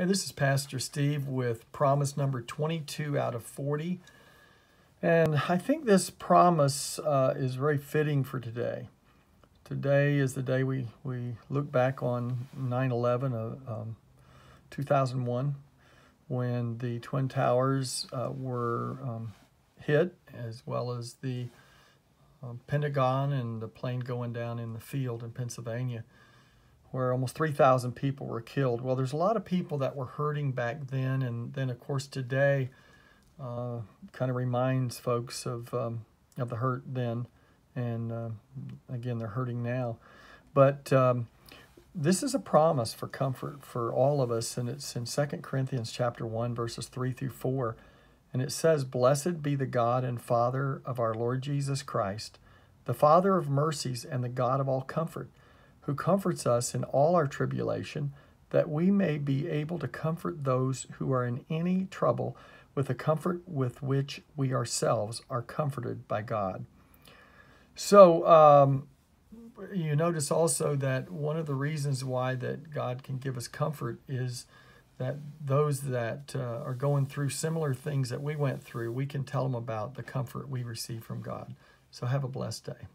Hey, this is Pastor Steve with promise number 22 out of 40. And I think this promise uh, is very fitting for today. Today is the day we, we look back on 9 11 of um, 2001 when the Twin Towers uh, were um, hit, as well as the um, Pentagon and the plane going down in the field in Pennsylvania where almost 3,000 people were killed. Well, there's a lot of people that were hurting back then, and then of course today uh, kind of reminds folks of um, of the hurt then, and uh, again they're hurting now. But um, this is a promise for comfort for all of us, and it's in 2 Corinthians chapter 1, verses 3 through 4. And it says, Blessed be the God and Father of our Lord Jesus Christ, the Father of mercies and the God of all comfort who comforts us in all our tribulation, that we may be able to comfort those who are in any trouble with the comfort with which we ourselves are comforted by God. So, um, you notice also that one of the reasons why that God can give us comfort is that those that uh, are going through similar things that we went through, we can tell them about the comfort we receive from God. So have a blessed day.